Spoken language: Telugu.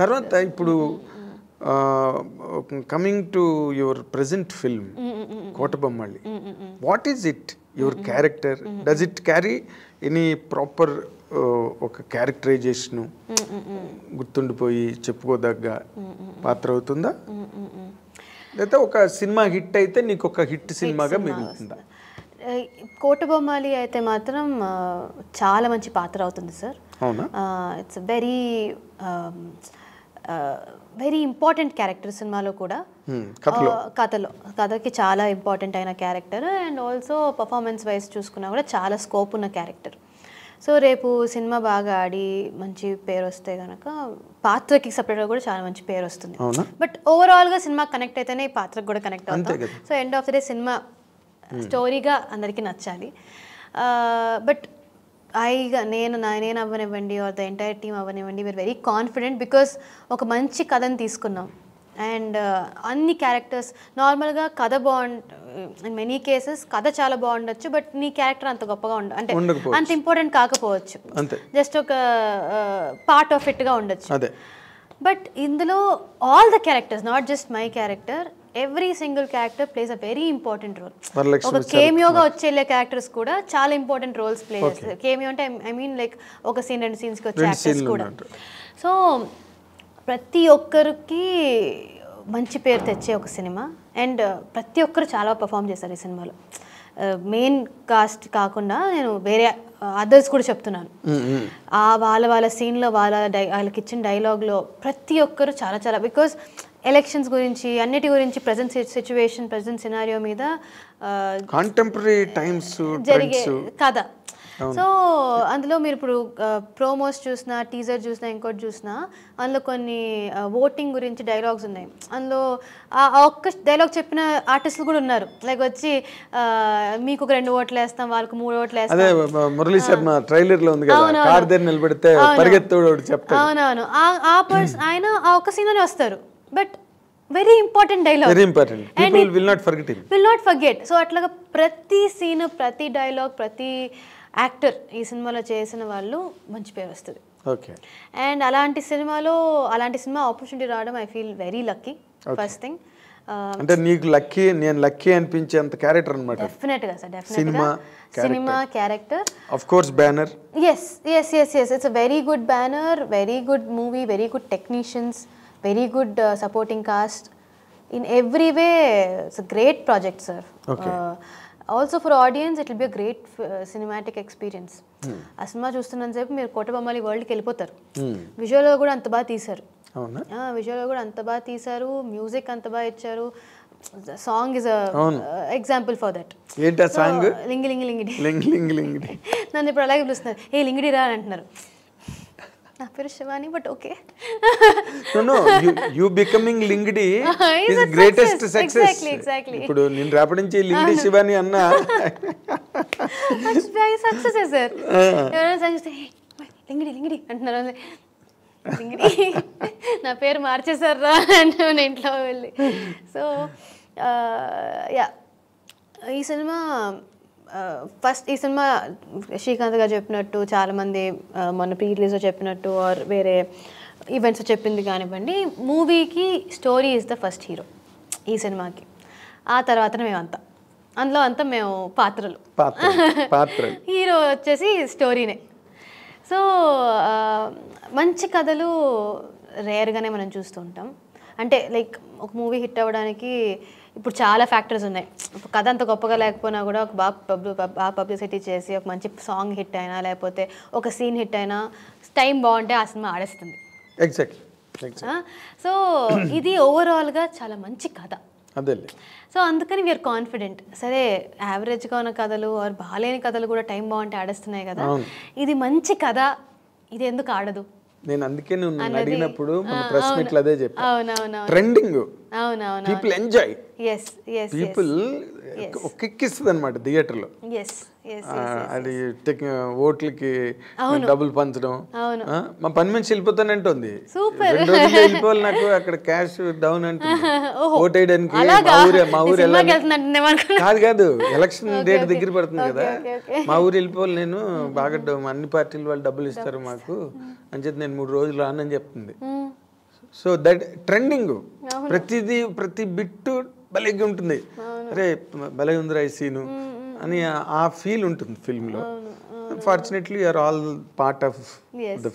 తర్వాత ఇప్పుడు coming to your present film Kotabommali what is it your character does it carry any proper ఒక క్యారెక్టరైజేషను గుర్తుండిపోయి చెప్పుకోదగ్గ పాత్ర అవుతుందా లేదా ఒక సినిమా హిట్ అయితే నీకు ఒక హిట్ సినిమాగా మిగులుతుందా? కోటబొమ్మాలి అయితే మాత్రం చాలా మంచి పాత్ర అవుతుంది సార్. అవునా? It's very very important character సినిమాలో కూడా కథలో. కథకి చాలా ఇంపార్టెంట్ అయిన character and also performance wise చూసుకున్నా కూడా చాలా స్కోప్ ఉన్న క్యారెక్టర్ సో రేపు సినిమా బాగా ఆడి మంచి పేరు వస్తే కనుక పాత్రకి సపరేట్గా కూడా చాలా మంచి పేరు వస్తుంది. బట్ ఓవరాల్గా సినిమా కనెక్ట్ అయితేనే ఈ పాత్రకు కూడా కనెక్ట్ అంతే అవుతాం కదా. So end of the day cinema స్టోరీగా అందరికీ నచ్చాలి. బట్ ఐగా నేను నా నేను అవ్వనివ్వండి ఆర్ ద ఎంటైర్ టీమ్ అవ్వనివ్వండి we are very confident because ఒక మంచి కథను తీసుకున్నాం. అండ్ అన్ని క్యారెక్టర్స్ నార్మల్గా కథ బాగుంట ఇన్ మెనీ కేసెస్ కథ చాలా బాగుండొచ్చు బట్ నీ క్యారెక్టర్ అంత గొప్పగా ఉండ అంటే. అంత ఇంపార్టెంట్ కాకపోవచ్చు. జస్ట్ ఒక పార్ట్ ఆఫ్ ఇట్గా ఉండొచ్చు. బట్ ఇందులో all the characters not just my character every single character plays a very important role. ఒక కేమియోగా వచ్చే క్యారెక్టర్స్ కూడా చాలా ఇంపార్టెంట్ రోల్స్ ప్లే చేస్తారు కేమియో అంటే ఐ మీన్ లైక్ ఒక సీన్ రెండు సీన్స్కి వచ్చే యాక్టర్స్ కూడా. సో ప్రతి ఒక్కరికి మంచి పేరు తెచ్చే ఒక సినిమా. అండ్ ప్రతి ఒక్కరు చాలా పర్ఫామ్ చేశారు ఈ సినిమాలో. మెయిన్ కాస్ట్ కాకుండా నేను వేరే అదర్స్ కూడా చెప్తున్నాను. ఆ వాళ్ళ వాళ్ళ సీన్లో వాళ్ళ డై వాళ్ళకి ఇచ్చిన డైలాగ్లో ప్రతి ఒక్కరు చాలా చాలా బికాస్ ఎలక్షన్స్ గురించి అన్నిటి గురించి ప్రజెంట్ సిచ్యువేషన్ ప్రజెంట్ సినారియో మీద కాంటెంపరీ టైమ్స్ జరిగే కథ. సో అందులో మీరు ఇప్పుడు ప్రోమోస్ చూసినా టీజర్ చూసినా ఇంకోటి చూసినా అందులో కొన్ని ఓటింగ్ గురించి డైలాగ్స్ ఉన్నాయి. అందులో ఆ ఒక్క డైలాగ్ చెప్పిన ఆర్టిస్టులు కూడా ఉన్నారు. లైక్ వచ్చి మీకు ఒక రెండు ఓట్లు వేస్తాం వాళ్ళకి మూడు ఓట్లు వేస్తాం. అదే మురళీ శర్మ ట్రైలర్లో ఉంది కదా అవునవును. కార్ దగ్గర నిలబెడితే అవునవును. ఆ- ఆ పర్స్ ఆయన ఆ ఒక్క సీన్లోనే వస్తారు. But very important dialogue very important people will not forget him will not forget so అట్లాగా ప్రతి సీన్ ప్రతి డైలాగ్ ప్రతి యాక్టర్ ఈ సినిమాలో చేసిన వాళ్ళు మంచి పేరు వస్తుంది. ఓకే అండ్ అలాంటి సినిమాలో అలాంటి సినిమా ఆపర్చునిటీ రావడం I feel very lucky first thing అంటే నీకు లక్కీ నేను లక్కీ అనిపించేంత క్యారెక్టర్ అనమాట డెఫినెట్గా సార్ సినిమా, డెఫినెట్గా cinema character of course banner yes yes yes yes it's a very good banner very good movie very good technicians very good supporting cast in every way it's great project sir also for audience it will be a great cinematic experience ఆ సినిమా చూస్తున్నంత సేపు మీరు కోటబొమ్మాలి వరల్డ్కి వెళ్ళిపోతారు. విజువల్గా కూడా అంత బాగా తీశారు. అవునా? విజువల్గా కూడా అంత బాగా తీశారు. మ్యూజిక్ అంత బాగా ఇచ్చారు. Song is example for that ఏంటి సాంగ్? లింగి లింగి లింగిడి. లింగ్ నన్ను ఇప్పుడు అలాగే పిలుస్తున్నారు. ఏ లింగిడి రా అని అంటున్నారు. నా పేరు Shivani but okay no no you becoming Lingidi is greatest. Success Exactly, exactly. ఇప్పుడు నేను రేపటి నుంచి లింగ్డి శివాని అన్నా. సక్సెస్ సార్ ఎవరైనా సంగిస్తే లింగిడి లింగిడి అంటున్నారు లింగిడి నా పేరు మార్చేశారా అంటే నేను ఇంట్లో వెళ్ళి. సో యా ఈ సినిమా ఫస్ట్ ఈ సినిమా శ్రీకాంత్ గారు చెప్పినట్టు చాలామంది మొన్న ప్రీ రిలీజ్లో చెప్పినట్టు ఆర్ వేరే ఈవెంట్స్ చెప్పింది కానివ్వండి మూవీకి story is the first hero ఈ సినిమాకి. ఆ తర్వాత మేమంతా అందులో అంతా మేము పాత్రలు. పాత్ర పాత్ర హీరో వచ్చేసి స్టోరీనే సో మంచి కథలు రేర్గానే మనం చూస్తూ ఉంటాం. అంటే లైక్ ఒక మూవీ హిట్ అవ్వడానికి ఇప్పుడు చాలా ఫ్యాక్టర్స్ ఉన్నాయి. కథ అంత గొప్పగా లేకపోయినా కూడా ఒక బాగా పబ్లి బాగా పబ్లిసిటీ చేసి ఒక మంచి సాంగ్ హిట్ అయినా లేకపోతే ఒక సీన్ హిట్ అయినా టైం బాగుంటే ఆ సినిమా ఆడేస్తుంది. ఎగ్జాక్ట్లీ ఎగ్జాక్ట్ సో ఇది ఓవరాల్గా చాలా మంచి కథ. అదేలే. సో అందుకని వీఆర్ కాన్ఫిడెంట్ సరే యావరేజ్గా ఉన్న కథలు ఆర్ బాగాలేని కథలు కూడా టైం బాగుంటే ఆడేస్తున్నాయి కదా. ఇది మంచి కథ. ఇది ఎందుకు ఆడదు? నేను అందుకే నువ్వు అడిగినప్పుడు మన ప్రెస్. మీట్లో అదే చెప్పా. అవునవును ట్రెండింగ్ పీపుల్ ఎంజాయ్ పీపుల్ ఒక ఎక్కిస్తుంది అనమాట థియేటర్లో అది ఓట్లకి డబ్బులు పంచడం. మా పని మనిషి వెళ్ళిపోతానంటుంది. రెండు రోజుల్లో వెళ్ళిపోవాలి నాకు అక్కడ క్యాష్ డౌన్ అంటుంది. ఓట్ వేయడానికి మా ఊరే మా ఊరు. కాదు కాదు ఎలక్షన్ డేట్ దగ్గర పడుతుంది కదా. మా ఊరు వెళ్ళిపోవాలి నేను బాగా అన్ని పార్టీలు వాళ్ళు డబ్బులు ఇస్తారు మాకు. అని చెప్పి నేను మూడు రోజులు రానని చెప్తుంది. సో దట్ ట్రెండింగ్ ప్రతిదీ ప్రతి బిట్టు భలేగా ఉంటుంది అరే భలే ఉందిరా ఈ సీను అని ఆ- ఫీల్ ఉంటుంది ఫిల్మ్లో. Fortunately are all part of. The